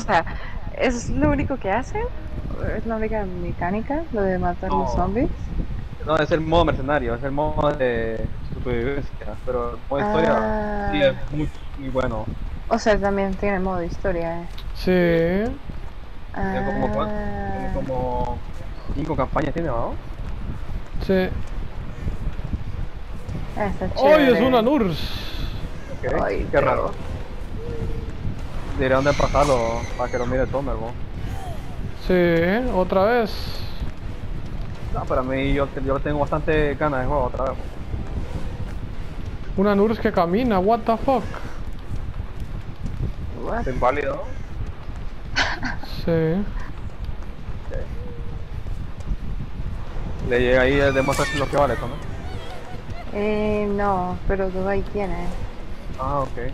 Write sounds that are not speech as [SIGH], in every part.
O sea, ¿es lo único que hace? ¿Es la única mecánica, lo de matar los No. zombies? No, es el modo mercenario, es el modo de supervivencia, pero el modo historia Ah. sí es muy, muy bueno. O sea, también tiene modo historia. eh. Sí. Tiene como, cuatro- tiene Ah, como cinco campañas, tiene, ¿no? Sí. ah, está ¡Ay, chévere. es una NURS! Ok, Ay, qué raro. Deberían de pasarlo para que lo mire Tomer, ¿no? Sí, otra vez. No, para mí yo, yo tengo bastante ganas de juego otra vez. Una NURS que camina, what the fuck. ¿Es válido? Sí. Le llega ahí el demostrar lo que vale, ¿no? Eh, no, pero Dubai tiene. Ah, ok.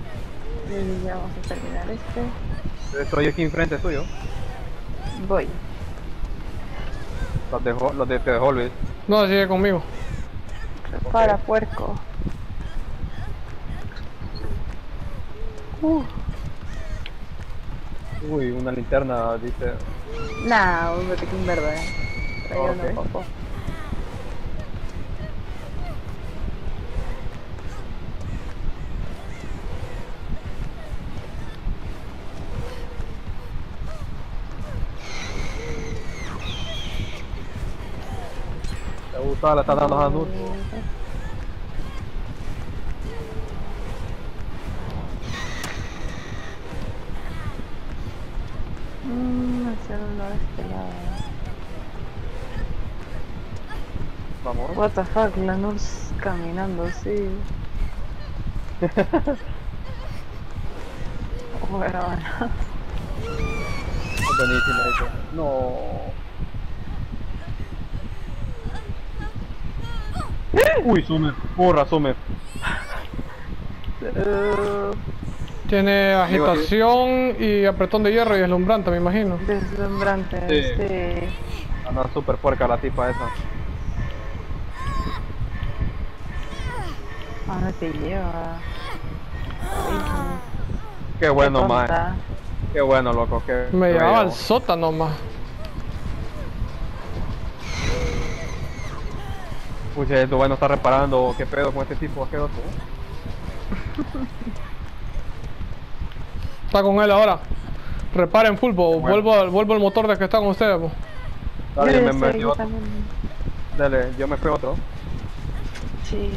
Y ya vamos a terminar este. Estoy aquí enfrente tuyo. Voy. Los de, Ho- los de The Hollis. No, sigue conmigo. Para puerco. Uh, Uy, una linterna, dice. nah, un botiquín verde. Traía Ok. uno poco. ¿Te gusta? La están dando a Nur. Mmm, el celular este lado. Vamos. What the fuck, la Nurs caminando así. bueno, bueno. No. [LAUGHS] Uy, Sumer. Porra, Sumer. Uh, Tiene agitación y apretón de hierro y deslumbrante, me imagino. deslumbrante. Sí. Este. Anda súper puerca la tipa esa. Ahora te lleva. Qué bueno, Qué man. Qué bueno, loco. Qué Me qué llevaba al sótano más. Pucha, esto bueno está reparando. ¿Qué pedo con este tipo asqueroso? Está con él ahora. Reparen full. Bueno. vuelvo, vuelvo el motor de que está con ustedes, po. Dale, yo me metí yo. Dale, yo me fui otro. Sí.